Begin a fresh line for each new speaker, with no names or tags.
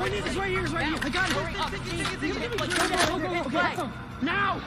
I need this right here, it's right here. I got it.
Hurry up.
Now!